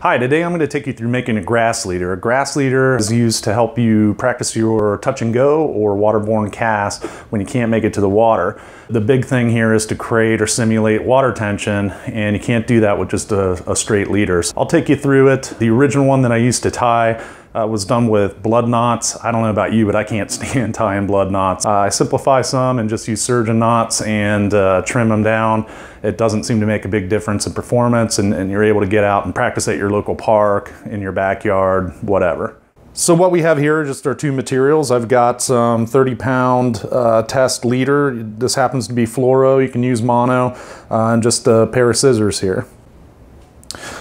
Hi, today I'm going to take you through making a grass leader. A grass leader is used to help you practice your touch and go or waterborne cast when you can't make it to the water. The big thing here is to create or simulate water tension and you can't do that with just a, a straight leader. So I'll take you through it. The original one that I used to tie uh, was done with blood knots. I don't know about you, but I can't stand tying blood knots. Uh, I simplify some and just use surgeon knots and uh, trim them down. It doesn't seem to make a big difference in performance and, and you're able to get out and practice at your local park, in your backyard, whatever. So what we have here just our two materials. I've got some 30 pound uh, test leader. This happens to be fluoro. You can use mono uh, and just a pair of scissors here.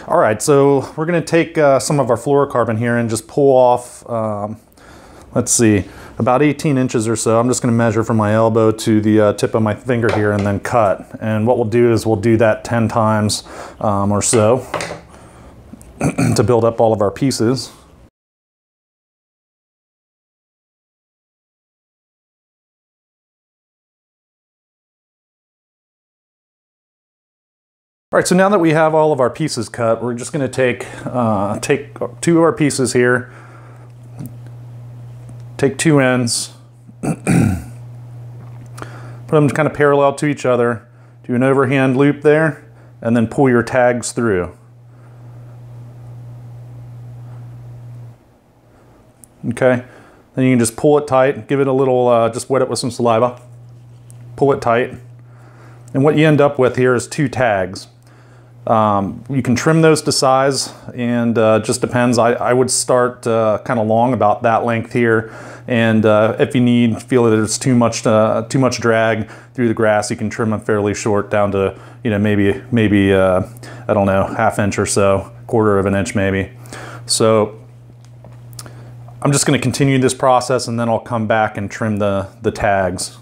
All right, so we're gonna take uh, some of our fluorocarbon here and just pull off, um, let's see, about 18 inches or so. I'm just gonna measure from my elbow to the uh, tip of my finger here and then cut. And what we'll do is we'll do that 10 times um, or so to build up all of our pieces. All right, so now that we have all of our pieces cut, we're just gonna take, uh, take two of our pieces here, take two ends, put them kind of parallel to each other, do an overhand loop there, and then pull your tags through. Okay, then you can just pull it tight, give it a little, uh, just wet it with some saliva, pull it tight. And what you end up with here is two tags. Um, you can trim those to size and uh, just depends. I, I would start uh, kind of long about that length here. And uh, if you need, feel that there's too much uh, too much drag through the grass, you can trim them fairly short down to, you know, maybe, maybe uh, I don't know, half inch or so, quarter of an inch maybe. So I'm just gonna continue this process and then I'll come back and trim the, the tags.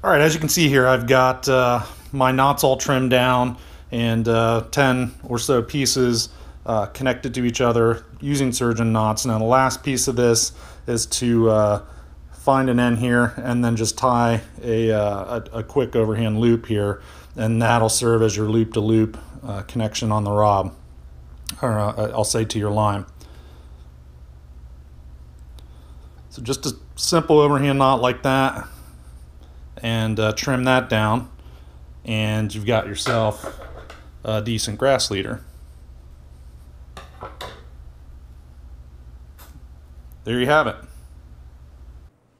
All right, as you can see here, I've got uh, my knots all trimmed down and uh, 10 or so pieces uh, connected to each other using surgeon knots. Now the last piece of this is to uh, find an end here and then just tie a, uh, a, a, quick overhand loop here and that'll serve as your loop-to-loop -loop, uh, connection on the rob, or I'll say to your line. So just a simple overhand knot like that and uh, trim that down and you've got yourself a decent grass leader. There you have it.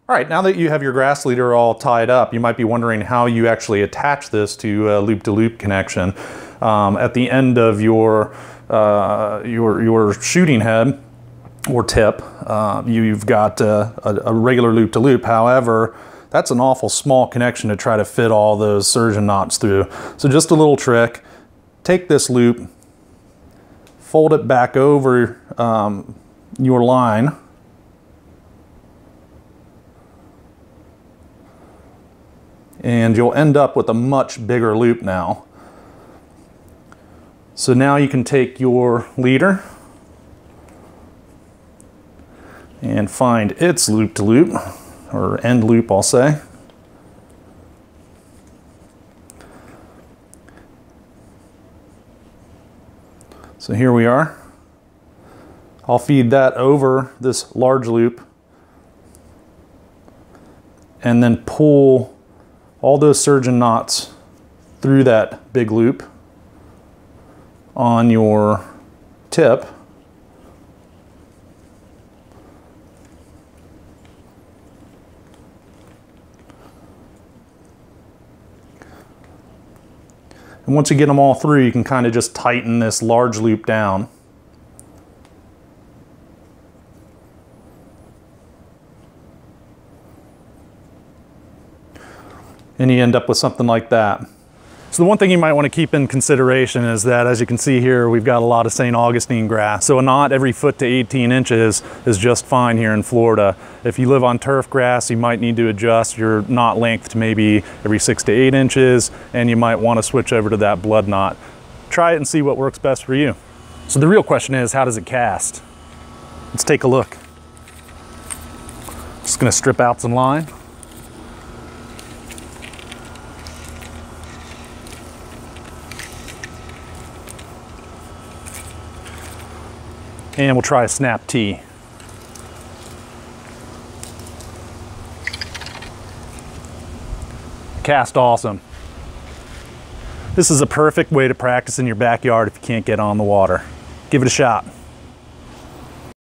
All right, now that you have your grass leader all tied up, you might be wondering how you actually attach this to a loop-to-loop -loop connection. Um, at the end of your, uh, your, your shooting head or tip, uh, you, have got uh, a, a regular loop-to-loop. -loop. However, that's an awful small connection to try to fit all those surgeon knots through. So just a little trick, take this loop, fold it back over um, your line, and you'll end up with a much bigger loop now. So now you can take your leader and find its loop to loop or end loop I'll say. So here we are. I'll feed that over this large loop and then pull all those surgeon knots through that big loop on your tip And once you get them all through, you can kind of just tighten this large loop down. And you end up with something like that. So the one thing you might want to keep in consideration is that as you can see here, we've got a lot of St. Augustine grass. So a knot every foot to 18 inches is just fine here in Florida. If you live on turf grass, you might need to adjust your knot length to maybe every six to eight inches, and you might want to switch over to that blood knot. Try it and see what works best for you. So the real question is, how does it cast? Let's take a look. Just gonna strip out some line. And we'll try a snap T. Cast awesome. This is a perfect way to practice in your backyard if you can't get on the water. Give it a shot.